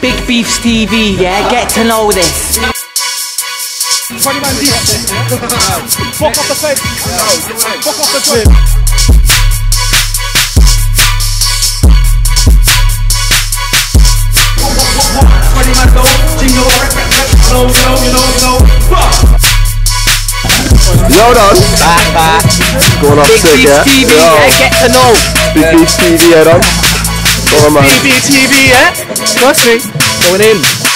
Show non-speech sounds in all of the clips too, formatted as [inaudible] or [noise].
Big Beefs TV, yeah? Get to know this. 20 man deep. Fuck off the fence. Fuck off the joint. Twenty man though, jingle, rep, rep, rep. You know, you know, you know, you know. Fuck. Well done. Back, back. Going off Big sick, Beefs yeah? TV, Yo, yeah? Get to know. Big Beef TV, yeah, done. Go on, man. BBTV, yeah? Trust me. Going in. You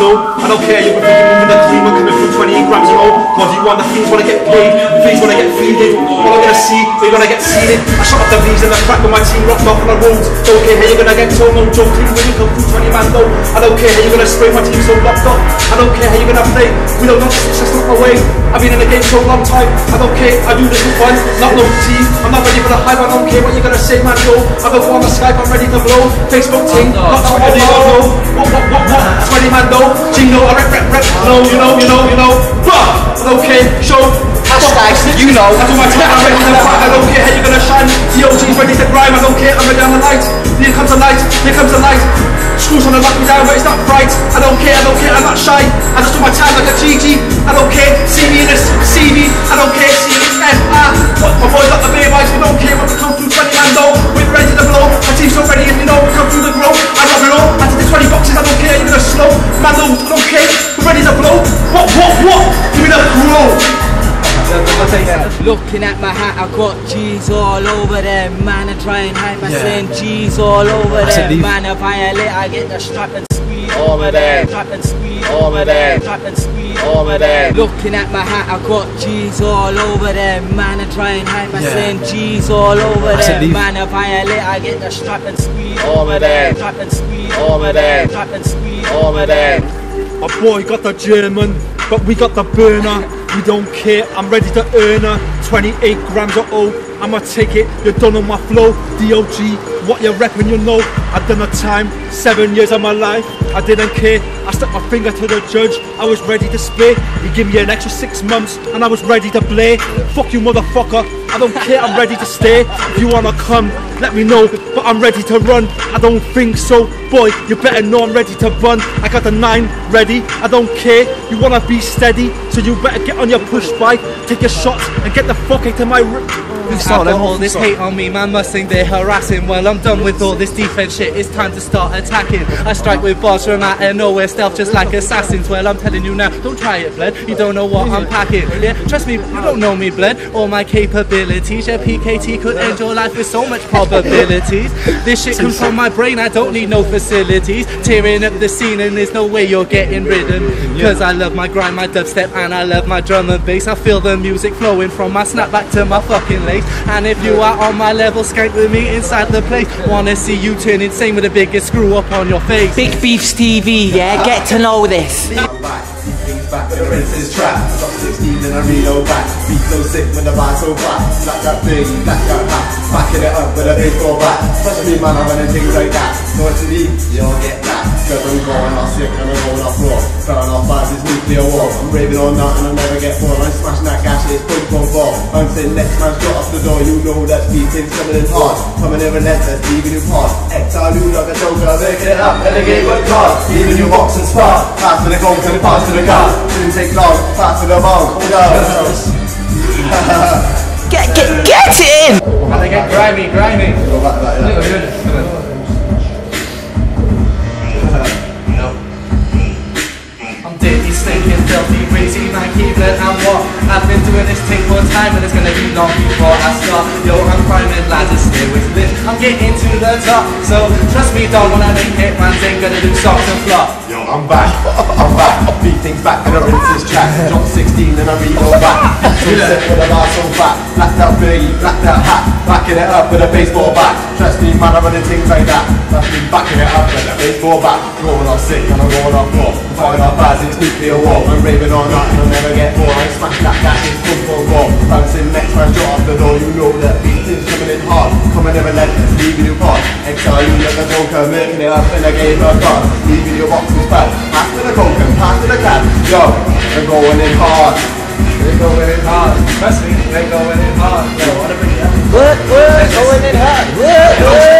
though, I don't care, you're thinking moving the cream, we're coming through 28 grams roll, cause you want the fiends wanna get paid, the fiends wanna get feeded, all I'm gonna see, we're gonna get seeded, I shot up the bees in the crack of my team, rocked off on the roads, don't care how you're gonna get told, no joke, team when you come through 20 man though, I don't care how you're gonna spray my team so locked up, I don't care how you're gonna play, we don't know, it's just my way, I've been in the game so long time, I don't care, I do this for fun, not no team, I'm not ready for the hype, I don't care what you're gonna say, man, yo, I go on the Skype, I'm ready to blow, Facebook ting, not to any know, what, what, what, what, 20 man though, jingle, I rep, rep, rep, no, you know, you know, you know, but, I don't care, show, Hashtags, you know. I do my time, I'm ready to fight, I don't care how you're gonna shine, DOG's ready to grime, I don't care, I'm ready on the light, here comes the light, here comes the light, Screws on the lock me down, but it's not bright. I don't care, I don't care, I'm not shy. I just do my time like a GG. I don't Looking at my hat, I got G's all over there. Man, I try and hide my saying G's all over there. Man, if I violate, I get the strap and squeeze over there. Strap and squeeze over there. Strap and squeeze over there. Looking at my hat, I got G's all over there. Man, I try and hide my saying G's all over there. Man, if I violate, I get the strap and squeeze over there. Strap and squeeze over there. Strap and squeeze over there. My boy got the German, but we got the burner. We don't care, I'm ready to earn her. 28 grams of O, I'ma take it. You're done on my flow. DOG, what you reppin', you know. I've done a time, seven years of my life. I didn't care, I stuck my finger to the judge. I was ready to spit. He gave me an extra six months, and I was ready to play. Fuck you, motherfucker. I don't care, I'm ready to stay. If you wanna come, let me know, but I'm ready to run. I don't think so, boy. You better know I'm ready to run. I got the nine ready. I don't care. You wanna be steady, so you better get on your push bike, take your shots, and get the fuck out of my. After all this hate on me, man must think they're harassing. Well, I'm done with all this defense shit. It's time to start attacking. I strike with bars from out of nowhere, stealth just like assassins. Well, I'm telling you now, don't try it, bled. You don't know what I'm packing. Yeah, trust me, you don't know me, bled. All my capabilities. Yeah, PKT could end your life with so much probabilities. This shit comes from my brain. I don't need no facilities. Tearing up the scene, and there's no way you're getting ridden. Cause I love my grind, my dubstep, and I love my drum and bass. I feel the music flowing from my snapback to my fucking lace. And if you are on my level, skank with me inside the place. Wanna see you turn insane with the biggest screw up on your face. Big Beefs TV, yeah? Get to know this. I'm back, keep things back, the rinse is trap. Top 16 and I reload back. Beat so sick when the bar so flat. Black that big, black that hat. Backing it up with a big four back. Trust me, man, I'm running things like that. So what you need, you don't get that. Cause I'm going off sick and I'm going off raw. Starting off bad, it's nuclear war. I'm raving all night and I'll never get bored. I'm smashing that gas, point one four. I'm saying next man's got off the door. You know that beating's coming in hard. Coming in relentless, leaving you hard. X-I-Lou like a joker, making it up. And the game went hard. Leaving you box and spot. Pass to the goal, to the pass to the car. Didn't take long, pass to the ball. Go. Get, before I start. Yo, I'm climbing ladders, stairways lift. I'm getting to the top. So trust me, dog, when I make it, man's ain't gonna do socks and flop. Yo, I'm back, [laughs] I'm back. I Beat things back and I rinse this track. Drop 16 and I reload back. So set with a bar so fat. Blacked out Fergie, blacked out hat. Backing it up with a baseball bat. Trust me, man, I'm running things like that. Trust me, backing it up with a baseball bat. Going off sick and I'm going off war. Fighting off bad, it's nuclear war. I'm raving on up, you'll never get more. A game of cards. Leaving your boxes bad. Pass to the coke and pass to the cat. Yo, we're going in hard. We're going in hard. Trust me, they're going in hard. Yo, what a bring it up. What, what, going in hard. What, what?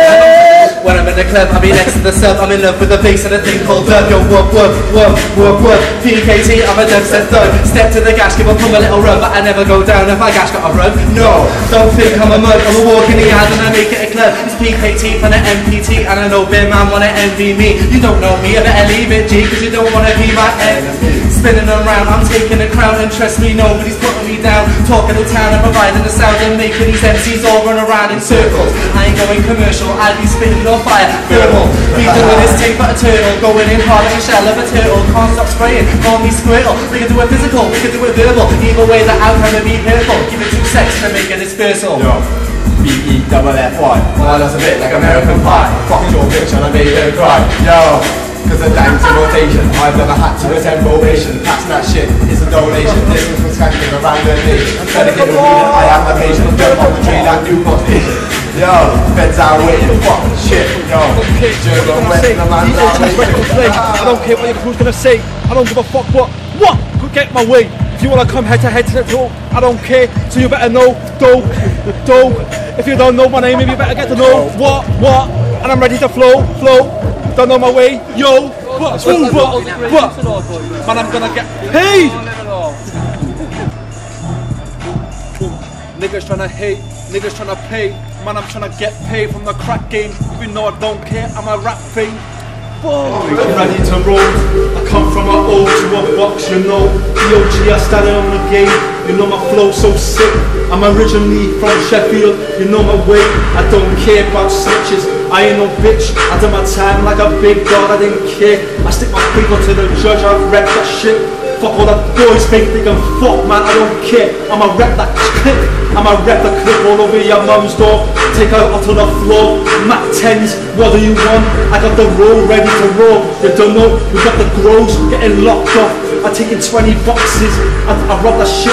The club, I'll be next to the sub. I'm in love with the bass and a thing called dub. Yo, whoop, whoop, whoop, whoop, whoop. PKT, I'm a dubstep thug. Step to the gas, give a pump a little rub, but I never go down if my gas got a rub. No, don't think I'm a mug. I'm a walk in the yard and I make it a club. It's PKT for the MPT, and I know Bear Man wanna envy me. You don't know me, I better leave it, G, cause you don't wanna be my enemy. Spinning around, I'm taking the crown, and trust me, nobody's putting me down. Talking to town and providing the sound and making these MCs all run around in circles. I ain't going commercial, I'd be spitting on fire, thermal. Be doing this thing but a turtle, going in hard like a shell of a turtle. Can't stop spraying, call me squirtle. We can do it physical, we can do it verbal. Either way, the outcome will be purple. Give it two seconds to make it dispersal. Yo, B-E double F-Y Oh, that's a bit like American Pie Fuck your bitch and I made her cry Yo, cause the dance in rotation I've never had to attend probation Pass that shit, it's a donation This is from skanking around the nation get a read I am the patient Jump on the train at Newport Station Yo, feds are waiting, fuck shit Yo, the I don't care what your crew's gonna say. I don't give a fuck what. What? Could get my way. If you wanna come head to head to the talk, I don't care. So you better know, dope, dope. If you don't know my name, you better get to know what, what. And I'm ready to flow, flow. Don't know my way, yo. What, ooh, what, what? Man, I'm gonna get paid. Niggas tryna hate, niggas tryna pay. Man, I'm tryna get paid from the crack game. Even though I don't care, I'm a rap I'm ready to roll. I come from an old to a box, you know. POG, I started on the game. You know my flow so sick. I'm originally from Sheffield. You know my way. I don't care about snitches. I ain't no bitch. I done my time like a big dog. I didn't care. I stick my finger to the judge. I wreck that shit. Fuck all the boys think they can fuck, man. I don't care. I'ma rep that clip. I'ma rep the clip all over your mum's door. Take her out to the floor. Mac 10s, what do you want? I got the roll ready to roll. You don't know, we got the grows getting locked off. I'm taking 20 boxes. I, I rob that shit.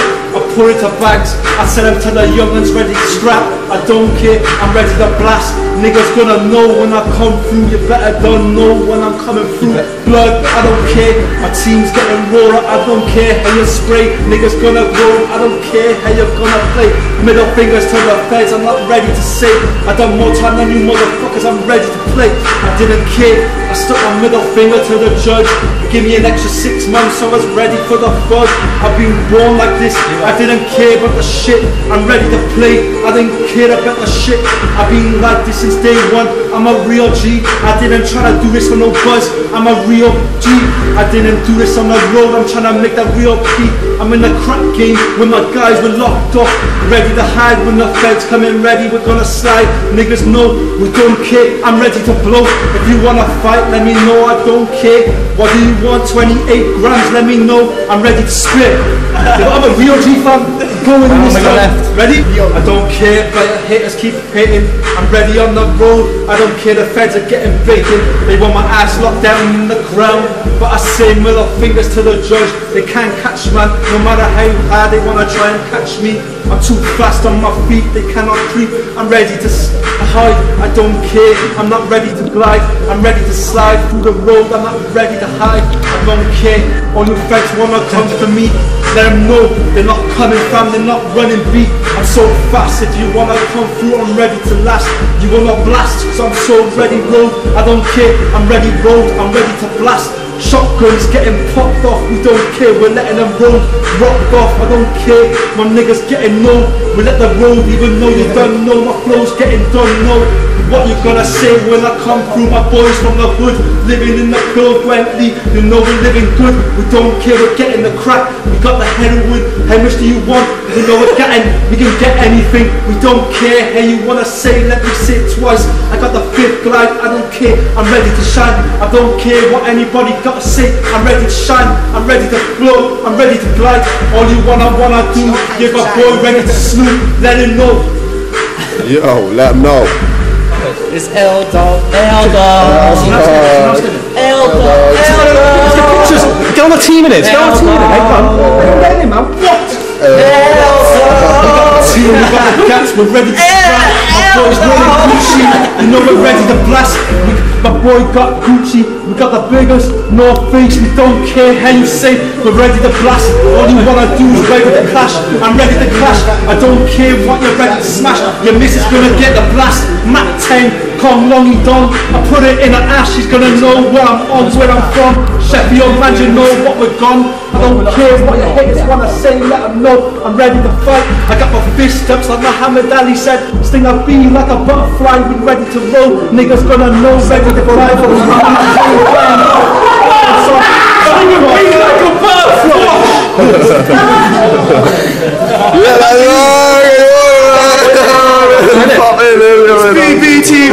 Pour it bags. I sell them to the young'uns ready to scrap. I don't care. I'm ready to blast. Niggas gonna know when I come through. You better don't know when I'm coming through. Blood, I don't care. My team's getting rawer. I don't care how you spray. Niggas gonna grow. I don't care how you're gonna play. Middle fingers to the feds. I'm not ready to say. I done more time than you motherfuckers. I'm ready to play. I didn't care. I stuck my middle finger to the judge. Give me an extra six months, I was ready for the fuzz. I've been born like this. I didn't care about the shit. I'm ready to play. I didn't care about the shit. I've been like this since day one. I'm a real G. I didn't try to do this for no buzz. I'm a real G. I didn't do this on the road. I'm trying to make that real P. I'm in the crack game when my guys were locked up, Ready to hide when the feds come in ready. We're gonna slide. Niggas know we don't care. I'm ready to blow. If you wanna fight, let me know. I don't care. What do you want? 28 grams. Let me know. I'm ready to spit. I'm a real G fam. Going in this time. Ready? I don't care, but haters keep hating. I'm ready on the road. I don't care. The feds are getting bacon. They want my ass locked down in the ground. But I say middle fingers to the judge. They can't catch man. No matter how hard they wanna try and catch me. I'm too fast on my feet. They cannot creep. I'm ready to s- hide. I don't care. I'm not ready to glide. I'm ready to slide through the road. I'm not ready to hide. I don't care. All you feds wanna come for me. Let them know they're not coming fam. They're not running beat. I'm so fast. If you wanna come through, I'm ready to last. You wanna blast? So I'm so ready, road. I don't care. I'm ready, road. I'm ready to blast. Shotguns getting popped off, we don't care, we're letting them roll, rocked off, I don't care, my niggas getting no, We let the road even though you don't know. My flow's getting done, no what you gonna say when I come through? My boys from the hood Living in the club Wentley, you know we're living good. We don't care, we're getting the crack We got the heroin, how much do you want? You know we're getting, we can get anything. We don't care, hey you wanna say, let me say it twice. I got the fifth glide, I don't care, I'm ready to shine. I don't care what anybody gotta say. I'm ready to shine, I'm ready to blow, I'm ready to glide, all you wanna wanna do Give a boy ready to snoop, let him know Yo, let him know. It's L dog. L dog. L dog. L dog. Just get on the team in it, get on the team in it, hey man Get in man, what? team, we got the gas, we're ready to strike. Boys really Gucci, you know we're ready to blast. We, my boy got Gucci, we got the biggest North Face, we don't care how you say, we're ready to blast. All you wanna do is ready to clash. I'm ready to clash, I don't care what you're ready to smash. Your missus gonna get the blast. Mac 10, Kong Longy Don, I put it in her ass, she's gonna know where I'm on, where I'm from. Sheffield man, you know what we're gone. I don't care what your haters wanna say, let them know I'm ready to fight. I got my fist ups like Muhammad Ali said. Sting a bee like a butterfly, we ready to roll. Niggas gonna know, ready to fly. Sting a bee like a butterfly. [laughs] Yeah,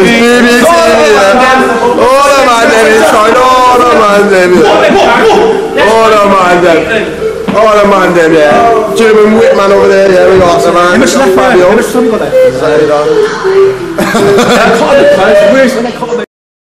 yeah. All the man them. All the man them, yeah. German Whitman over there, yeah, we got the man. How much left, Brian? How much time you got there? Say it on. Cut the place. Where's when they cut the